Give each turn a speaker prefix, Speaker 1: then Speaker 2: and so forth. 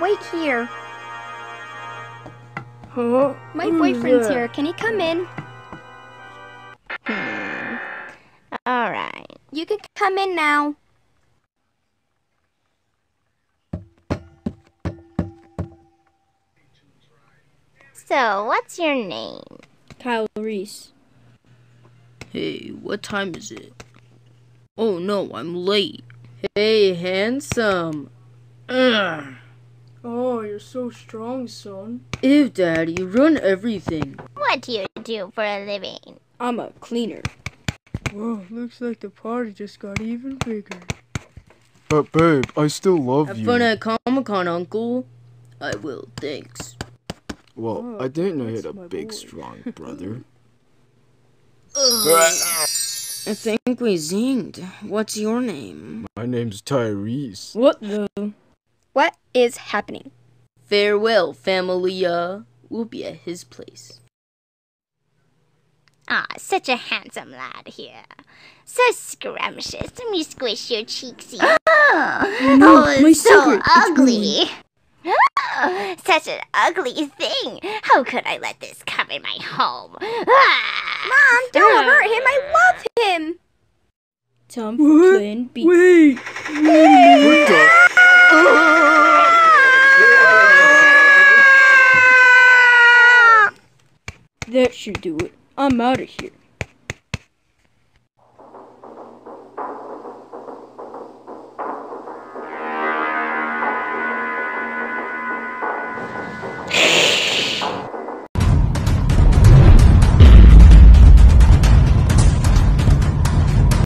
Speaker 1: wait here.
Speaker 2: Huh?
Speaker 1: My
Speaker 2: Who's
Speaker 1: boyfriend's
Speaker 2: that?
Speaker 1: here. Can he come in?
Speaker 3: Hmm. All right.
Speaker 1: You can come in now.
Speaker 3: So, what's your name?
Speaker 2: Kyle Reese.
Speaker 4: Hey, what time is it? Oh no, I'm late.
Speaker 5: Hey, handsome. Ugh.
Speaker 2: Oh, you're so strong, son.
Speaker 5: Ew, Daddy, you ruin everything.
Speaker 3: What do you do for a living?
Speaker 2: I'm a cleaner. Whoa, looks like the party just got even bigger.
Speaker 6: But babe, I still love you.
Speaker 5: Have
Speaker 6: you.
Speaker 5: fun at Comic Con, Uncle. I will, thanks.
Speaker 6: well,
Speaker 2: Oh,
Speaker 6: I didn't know you had a big,
Speaker 2: boy.
Speaker 6: strong brother.
Speaker 5: I think we zinged. What's your name?
Speaker 6: My name's Tyrese.
Speaker 2: What the?
Speaker 1: What is happening?
Speaker 5: Farewell, family. Uh, we'll be at his place.
Speaker 3: Ah, such a handsome lad here. So scrumptious. Let me squish your cheeksy. oh,
Speaker 2: no,
Speaker 3: oh,
Speaker 2: my
Speaker 3: so
Speaker 2: secret. It's
Speaker 3: ugly. Ah, such an ugly thing. How could I let this come in my home? Ah.
Speaker 1: Mom, don't hurt him. I love him.
Speaker 2: Time for
Speaker 6: What?
Speaker 2: Plan B.
Speaker 6: Wait! What the?
Speaker 2: That should do it. I'm out of here.